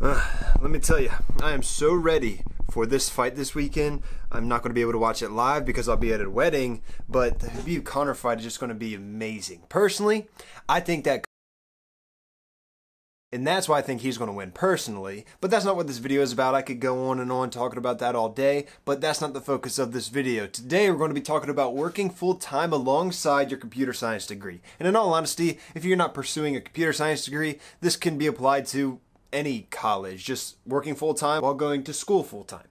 Uh, let me tell you, I am so ready for this fight this weekend. I'm not going to be able to watch it live because I'll be at a wedding, but the Khabib Conor fight is just going to be amazing. Personally, I think that and that's why I think he's going to win personally. But that's not what this video is about. I could go on and on talking about that all day, but that's not the focus of this video. Today we're going to be talking about working full time alongside your computer science degree. And in all honesty, if you're not pursuing a computer science degree, this can be applied to any college, just working full time while going to school full time.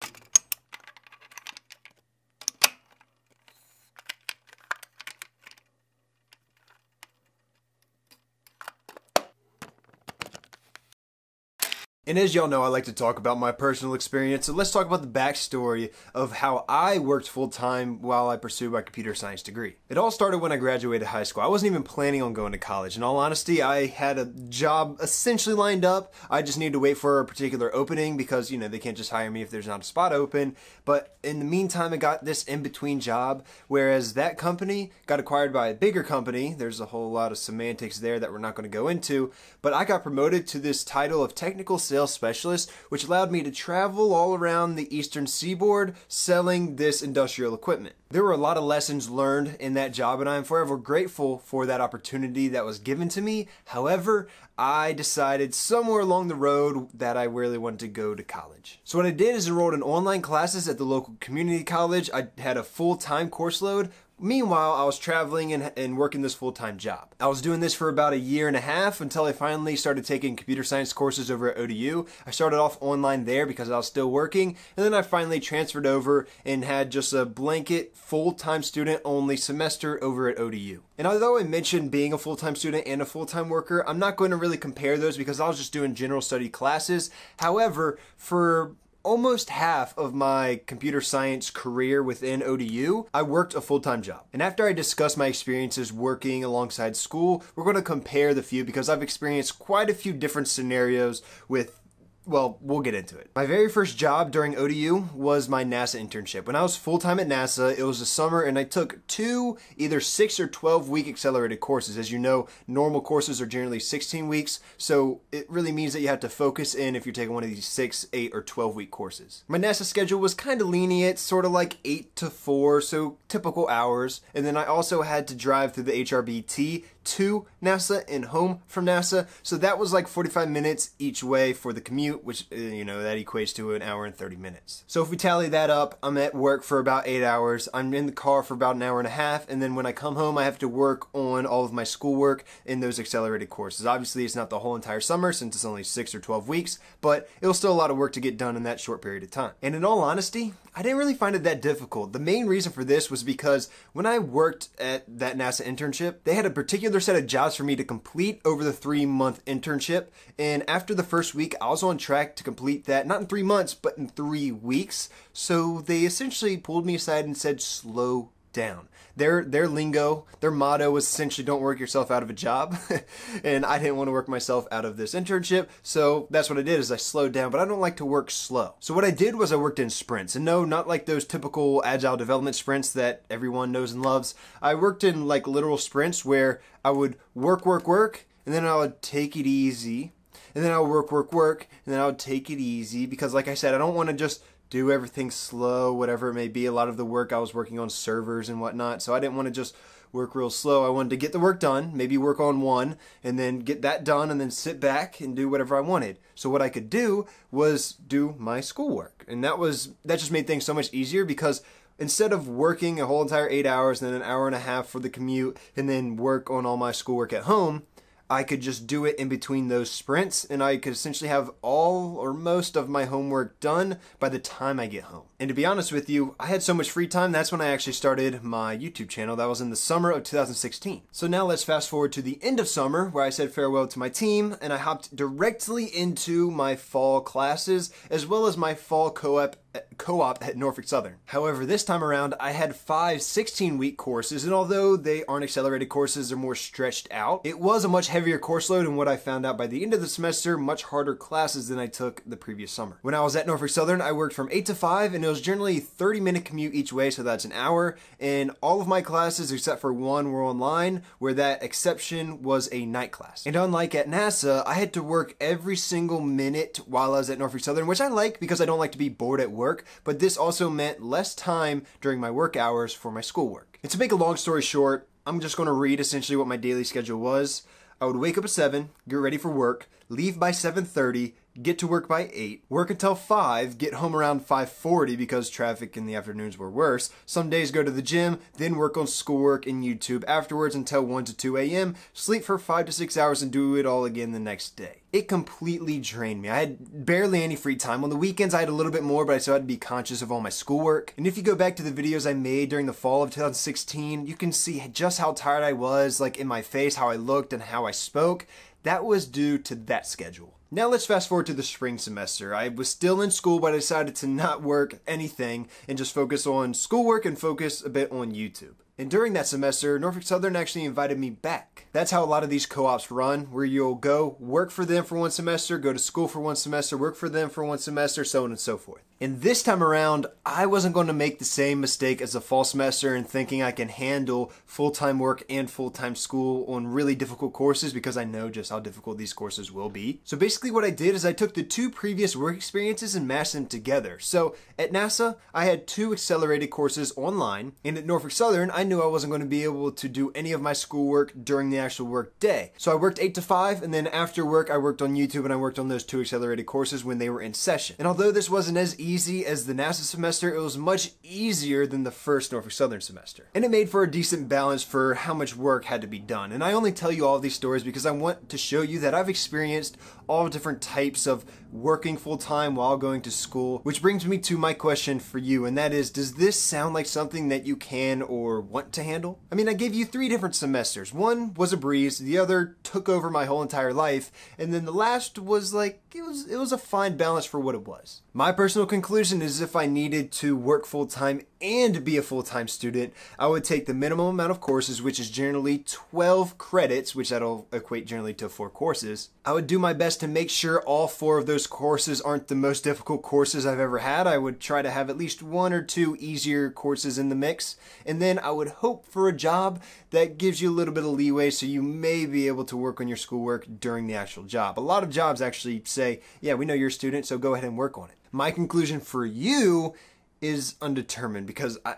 And as y'all know, I like to talk about my personal experience. So let's talk about the backstory of how I worked full time while I pursued my computer science degree. It all started when I graduated high school. I wasn't even planning on going to college. In all honesty, I had a job essentially lined up. I just needed to wait for a particular opening because, you know, they can't just hire me if there's not a spot open. But in the meantime, I got this in between job, whereas that company got acquired by a bigger company. There's a whole lot of semantics there that we're not going to go into. But I got promoted to this title of technical sales sales specialist, which allowed me to travel all around the eastern seaboard selling this industrial equipment. There were a lot of lessons learned in that job, and I am forever grateful for that opportunity that was given to me. However, I decided somewhere along the road that I really wanted to go to college. So, what I did is enrolled in online classes at the local community college. I had a full time course load, Meanwhile, I was traveling and, and working this full time job. I was doing this for about a year and a half until I finally started taking computer science courses over at ODU. I started off online there because I was still working, and then I finally transferred over and had just a blanket full time student only semester over at ODU. And although I mentioned being a full time student and a full time worker, I'm not going to really compare those because I was just doing general study classes. However, for almost half of my computer science career within ODU, I worked a full time job. And after I discuss my experiences working alongside school, we're going to compare the few because I've experienced quite a few different scenarios with well, we'll get into it. My very first job during ODU was my NASA internship. When I was full time at NASA, it was the summer and I took two either 6 or 12 week accelerated courses. As you know, normal courses are generally 16 weeks, so it really means that you have to focus in if you're taking one of these 6, 8, or 12 week courses. My NASA schedule was kind of lenient, sort of like 8 to 4, so typical hours. And then I also had to drive through the HRBT to NASA and home from NASA. So that was like 45 minutes each way for the commute, which, uh, you know, that equates to an hour and 30 minutes. So if we tally that up, I'm at work for about eight hours. I'm in the car for about an hour and a half. And then when I come home, I have to work on all of my schoolwork in those accelerated courses. Obviously, it's not the whole entire summer since it's only six or 12 weeks, but it was still a lot of work to get done in that short period of time. And in all honesty, I didn't really find it that difficult. The main reason for this was because when I worked at that NASA internship, they had a particular set of jobs for me to complete over the three month internship. And after the first week, I was on track to complete that, not in three months, but in three weeks. So they essentially pulled me aside and said, slow down. Their their lingo, their motto was essentially don't work yourself out of a job. and I didn't want to work myself out of this internship, so that's what I did is I slowed down, but I don't like to work slow. So what I did was I worked in sprints. And no, not like those typical agile development sprints that everyone knows and loves. I worked in like literal sprints where I would work work work and then I would take it easy and then I would work, work, work, and then I would take it easy because, like I said, I don't want to just do everything slow, whatever it may be. A lot of the work I was working on servers and whatnot, so I didn't want to just work real slow. I wanted to get the work done, maybe work on one, and then get that done, and then sit back and do whatever I wanted. So what I could do was do my schoolwork, and that was that just made things so much easier because instead of working a whole entire eight hours and then an hour and a half for the commute, and then work on all my schoolwork at home I could just do it in between those sprints and I could essentially have all or most of my homework done by the time I get home. And to be honest with you, I had so much free time, that's when I actually started my YouTube channel. That was in the summer of 2016. So now let's fast forward to the end of summer where I said farewell to my team and I hopped directly into my fall classes as well as my fall co-op co-op at Norfolk Southern. However, this time around, I had five 16-week courses, and although they aren't accelerated courses, they're more stretched out, it was a much heavier course load, and what I found out by the end of the semester, much harder classes than I took the previous summer. When I was at Norfolk Southern, I worked from 8 to 5, and was generally 30 minute commute each way, so that's an hour. And all of my classes, except for one, were online, where that exception was a night class. And unlike at NASA, I had to work every single minute while I was at Norfolk Southern, which I like because I don't like to be bored at work, but this also meant less time during my work hours for my schoolwork. And to make a long story short, I'm just going to read essentially what my daily schedule was. I would wake up at 7, get ready for work, leave by 7:30, get to work by 8, work until 5, get home around 5:40 because traffic in the afternoons were worse. Some days go to the gym, then work on schoolwork and YouTube afterwards until 1 to 2 a.m., sleep for 5 to 6 hours and do it all again the next day. It completely drained me. I had barely any free time. On the weekends I had a little bit more, but I still had to be conscious of all my schoolwork. And if you go back to the videos I made during the fall of 2016, you can see just how tired I was, like in my face, how I looked and how I spoke. That was due to that schedule. Now let's fast forward to the spring semester. I was still in school, but I decided to not work anything and just focus on schoolwork and focus a bit on YouTube. And during that semester, Norfolk Southern actually invited me back. That's how a lot of these co-ops run, where you'll go work for them for one semester, go to school for one semester, work for them for one semester, so on and so forth. And this time around, I wasn't going to make the same mistake as the fall semester in thinking I can handle full-time work and full-time school on really difficult courses because I know just how difficult these courses will be. So basically what I did is I took the two previous work experiences and mashed them together. So at NASA, I had two accelerated courses online, and at Norfolk Southern, I knew I wasn't going to be able to do any of my schoolwork during the actual work day. So I worked 8 to 5, and then after work, I worked on YouTube and I worked on those two accelerated courses when they were in session. And although this wasn't as easy as the NASA semester, it was much easier than the first Norfolk Southern semester. And it made for a decent balance for how much work had to be done. And I only tell you all these stories because I want to show you that I've experienced all different types of working full time while going to school, which brings me to my question for you, and that is Does this sound like something that you can or want to handle? I mean, I gave you three different semesters. One was a breeze, the other took over my whole entire life, and then the last was like, it was, it was a fine balance for what it was. My personal conclusion is if I needed to work full time and be a full time student, I would take the minimum amount of courses, which is generally 12 credits, which that'll equate generally to four courses. I would do my best to make sure all four of those courses aren't the most difficult courses I've ever had. I would try to have at least one or two easier courses in the mix, and then I would hope for a job that gives you a little bit of leeway so you may be able to work on your schoolwork during the actual job. A lot of jobs actually say, yeah, we know you're a student, so go ahead and work on it. My conclusion for you is undetermined because I,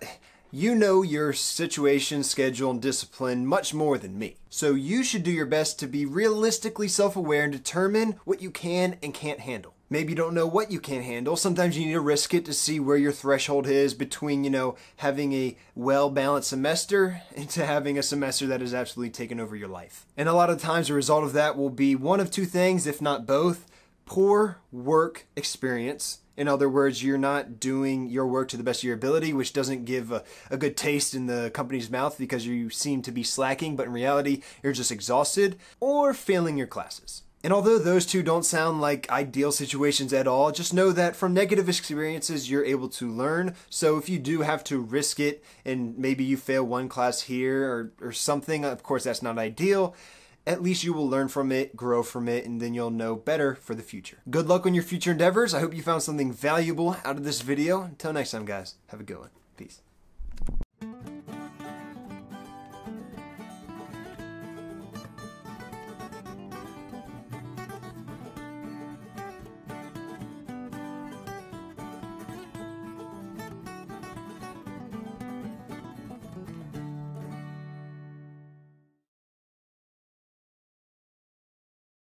you know your situation, schedule, and discipline much more than me. So you should do your best to be realistically self aware and determine what you can and can't handle. Maybe you don't know what you can't handle. Sometimes you need to risk it to see where your threshold is between, you know, having a well balanced semester into having a semester that has absolutely taken over your life. And a lot of times the result of that will be one of two things, if not both poor work experience. In other words, you're not doing your work to the best of your ability, which doesn't give a, a, good taste in the company's mouth because you seem to be slacking, but in reality, you're just exhausted, or failing your classes. And although those two don't sound like ideal situations at all, just know that from negative experiences, you're able to learn. So if you do have to risk it and maybe you fail one class here or, or something, of course, that's not ideal at least you will learn from it, grow from it, and then you'll know better for the future. Good luck on your future endeavors. I hope you found something valuable out of this video. Until next time, guys, have a good one. Peace.